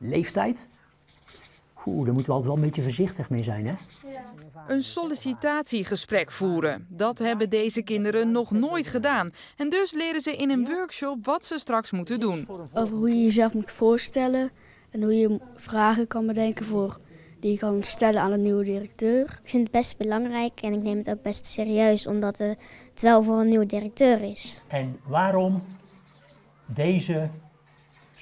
leeftijd. Oeh, daar moeten we altijd wel een beetje voorzichtig mee zijn, hè? Een sollicitatiegesprek voeren. Dat hebben deze kinderen nog nooit gedaan. En dus leren ze in een workshop wat ze straks moeten doen. Over hoe je jezelf moet voorstellen en hoe je vragen kan bedenken voor die je kan stellen aan de nieuwe directeur. Ik vind het best belangrijk en ik neem het ook best serieus, omdat het wel voor een nieuwe directeur is. En waarom deze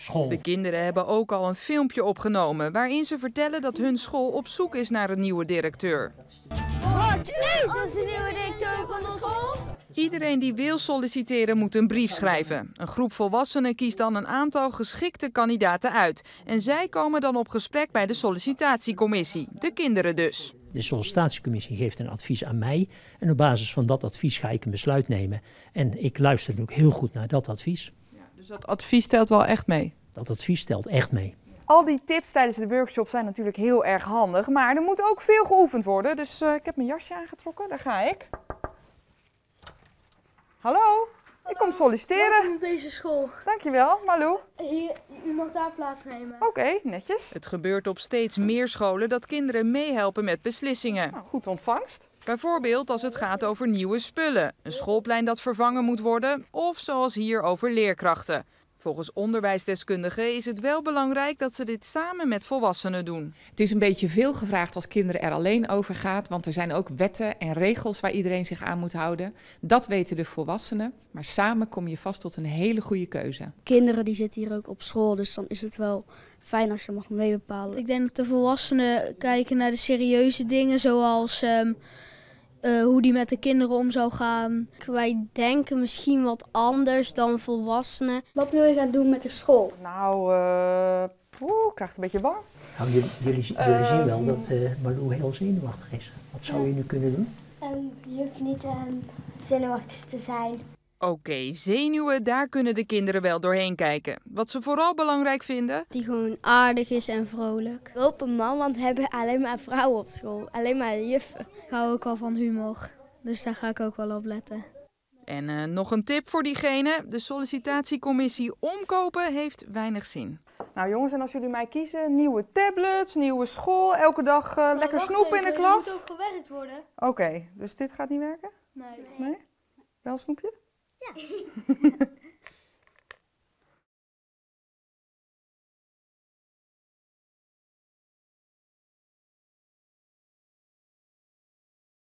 school? De kinderen hebben ook al een filmpje opgenomen waarin ze vertellen dat hun school op zoek is naar een nieuwe directeur. Wat? Dat is de nieuwe directeur van de school? Iedereen die wil solliciteren moet een brief schrijven. Een groep volwassenen kiest dan een aantal geschikte kandidaten uit. En zij komen dan op gesprek bij de sollicitatiecommissie. De kinderen dus. De sollicitatiecommissie geeft een advies aan mij. En op basis van dat advies ga ik een besluit nemen. En ik luister ook heel goed naar dat advies. Dus dat advies telt wel echt mee. Dat advies stelt echt mee. Al die tips tijdens de workshop zijn natuurlijk heel erg handig, maar er moet ook veel geoefend worden. Dus uh, ik heb mijn jasje aangetrokken, daar ga ik. Hallo, ik kom solliciteren. Welkom op deze school. Dankjewel, Malou. Hier, u mag daar plaatsnemen. Oké, okay, netjes. Het gebeurt op steeds meer scholen dat kinderen meehelpen met beslissingen. Nou, goed ontvangst. Bijvoorbeeld als het gaat over nieuwe spullen, een schoolplein dat vervangen moet worden of zoals hier over leerkrachten. Volgens onderwijsdeskundigen is het wel belangrijk dat ze dit samen met volwassenen doen. Het is een beetje veel gevraagd als kinderen er alleen over gaat, want er zijn ook wetten en regels waar iedereen zich aan moet houden. Dat weten de volwassenen, maar samen kom je vast tot een hele goede keuze. Kinderen die zitten hier ook op school, dus dan is het wel fijn als je mag meebepalen. Ik denk dat de volwassenen kijken naar de serieuze dingen, zoals um, uh, hoe die met de kinderen om zou gaan. Wij denken misschien wat anders dan volwassenen. Wat wil je gaan doen met de school? Nou, uh, oeh, ik krijg het een beetje bang. Nou, jullie, jullie, jullie zien wel dat uh, Malou heel zenuwachtig is. Wat zou je nu kunnen doen? Um, je hoeft niet um, zenuwachtig te zijn. Oké, okay, zenuwen, daar kunnen de kinderen wel doorheen kijken. Wat ze vooral belangrijk vinden... Die gewoon aardig is en vrolijk. We op een man, want we hebben alleen maar vrouwen op school. Alleen maar juffen. Ik hou ook al van humor, dus daar ga ik ook wel op letten. En uh, nog een tip voor diegene. De sollicitatiecommissie omkopen heeft weinig zin. Nou jongens, en als jullie mij kiezen, nieuwe tablets, nieuwe school, elke dag uh, lekker snoep in de klas. Moet ook gewerkt worden. Oké, okay, dus dit gaat niet werken? Nee. Nee? Wel snoepje? Yeah.